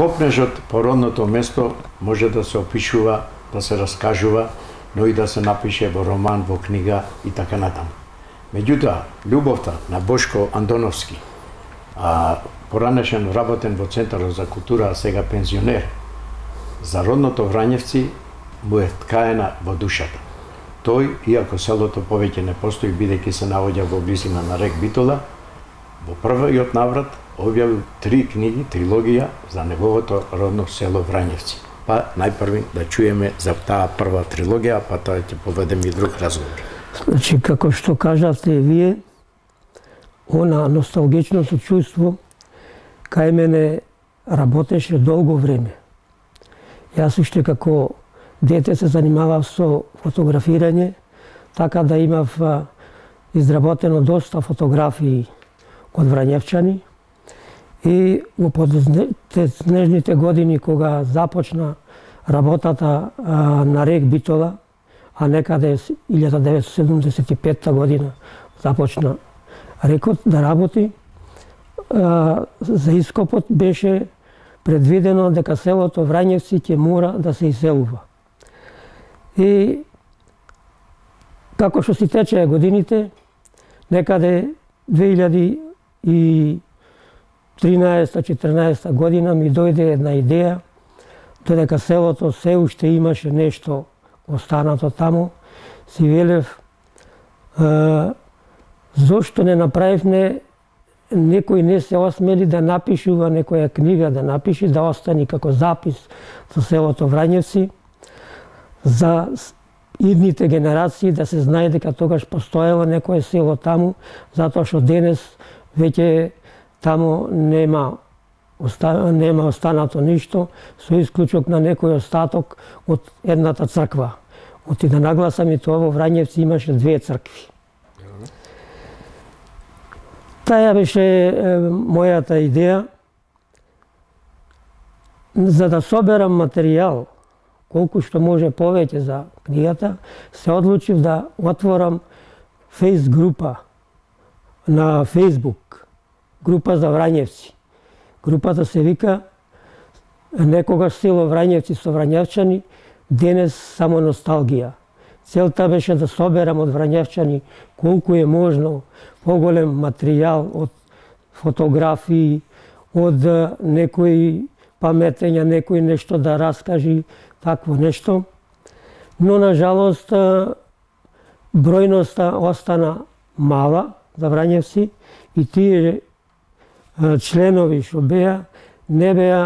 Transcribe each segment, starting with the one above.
Копнежот по родното место може да се опишува, да се раскажува, но и да се напише во роман, во книга и така натаму. Меѓутоа, љубовта на Бошко Андоновски, а поранешен работен во Центарот за култура, а сега пензионер, за родното Врањевци му е ткаена во душата. Тој, иако селото повеќе не постои, бидејќи се наоѓа во близина на рек Битола, во првиот наврат објавил три книги, трилогија за неговото родно село Врањевци. Па најпрви да чуеме за таа прва трилогија, па тоа ќе поведеме и друг разговор. Значи, како што кажавте вие, она носталгичното чувство кај мене работеше долго време. Јас уште како дете се занимавав со фотографирање, така да имав изработено доста фотографии од Врањевчани. И во подснежните години кога започна работата на рек Битола, а некаде 1975 година започна рекот да работи. За ископот беше предвидено дека селото Врањевци ќе мора да се иселува. И како што си тече годините, некаде И 13-14 година ми дојде една идеја додека селото се уште имаше нешто останато таму, си велев, зошто не направивме некој не се осмели да напишува некоја книга, да напише, да остани како запис за селото Врањевци, за идните генерации да се знае дека тогаш постоело некое село таму, затоа што денес веќе таму нема нема останато ништо, со исклучок на некој остаток од едната црква. Оти да нагласам и тоа во Врањевци имаше две цркви. Таја беше е, мојата идеја за да соберам материјал колку што може повеќе за книгата, се одлучив да отворам фейс група на Фейсбук, група за Врањевци. Групата се вика Некогаш село Врањевци со Врањевчани, денес само носталгија. Целта беше да соберам од Врањевчани колку е можно поголем материјал од фотографии, од некои паметења, некој нешто да раскажи, такво нешто. Но, на жалост, бројноста остана мала за Врањевци и тие членови што беа, не беа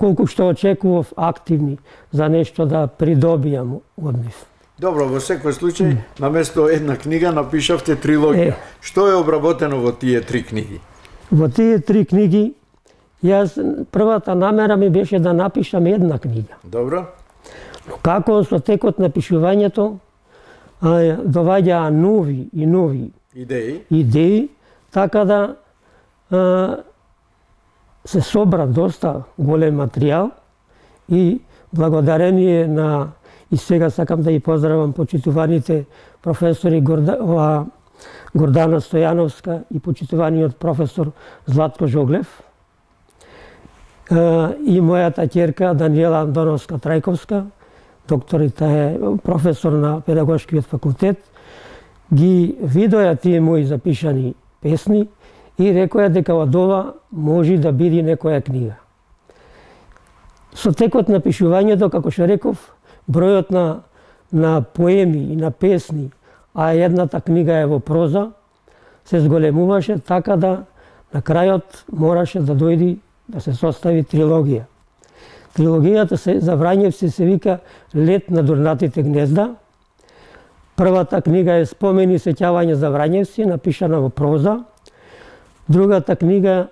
колку што очекував активни за нешто да придобијам од нив. Добро, во секој случај, на место една книга напишавте трилогија. Е, што е обработено во тие три книги? Во тие три книги, јас првата намера ми беше да напишам една книга. Добро. Но како со текот на пишувањето доваѓаа нови и нови идеи, идеи така да се собра доста голем материјал и благодарение на и сега сакам да ја поздравам почитуваните професори Горда, ова, Гордана Стојановска и почитуваниот професор Златко Жоглев и мојата ќерка Даниела Андоновска Трајковска, Докторите, е професор на педагошкиот факултет, ги видоја тие мои запишани песни и рекоја дека од ова може да биде некоја книга. Со текот на пишувањето, како што реков, бројот на, на поеми и на песни, а едната книга е во проза, се зголемуваше така да на крајот мораше да дојди да се состави трилогија. Трилогијата се, за Врањевци се вика Лет на дурнатите гнезда. Првата книга е Спомени и сеќавање за Врањевци, напишана во проза. Другата книга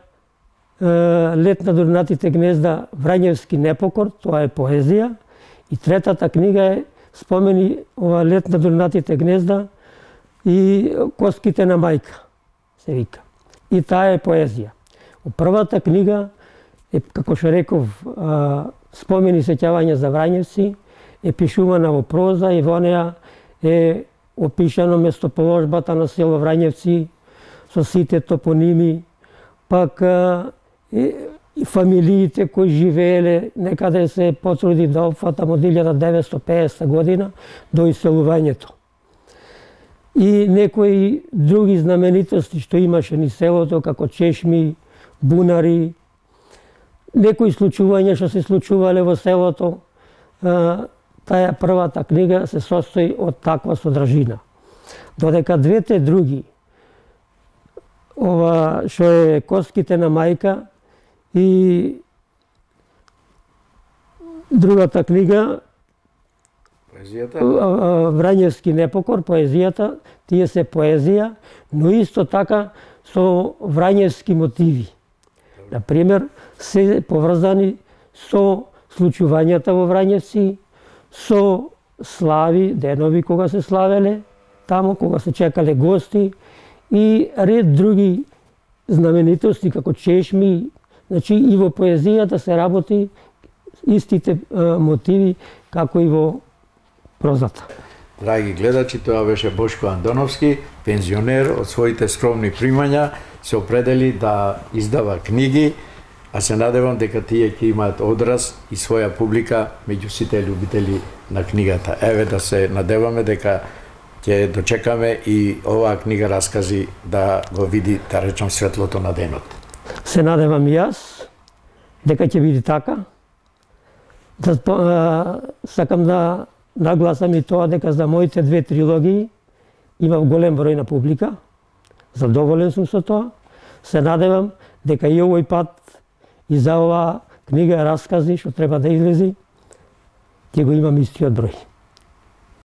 Лет на дурнатите гнезда Врањевски непокор, тоа е поезија. И третата книга е Спомени ова Лет на дурнатите гнезда и Коските на мајка, се вика. И таа е поезија. Во првата книга е, како што реков, спомени сеќавање за Врањевци, е пишувана во проза и во неа е опишано местоположбата на село Врањевци, со сите топоними, пак и, фамилиите кои живееле некаде се потруди да опфатам од 1950 година до иселувањето. И некои други знаменитости што имаше ни селото, како чешми, бунари, некои случувања што се случувале во селото, таа првата книга се состои од таква содржина. Додека двете други, ова што е Коските на мајка и другата книга Поезијата? Врањевски непокор, поезијата, тие се поезија, но исто така со врањевски мотиви. На пример, се поврзани со случувањата во Врањевци, со слави, денови кога се славеле, тамо кога се чекале гости и ред други знаменитости како чешми, значи и во поезијата се работи истите мотиви како и во прозата. Драги гледачи, тоа беше Бошко Андоновски, пензионер од своите скромни примања, се определи да издава книги, а се надевам дека тие ќе имаат одраз и своја публика меѓу сите љубители на книгата. Еве да се надеваме дека ќе дочекаме и оваа книга раскази да го види, да речам, светлото на денот. Се надевам и јас дека ќе биде така. Да, сакам да нагласам и тоа дека за моите две трилогии имав голем број на публика. Задоволен сум со тоа. Се надевам дека и овој пат и за оваа книга раскази што треба да излези, ќе го имам истиот број.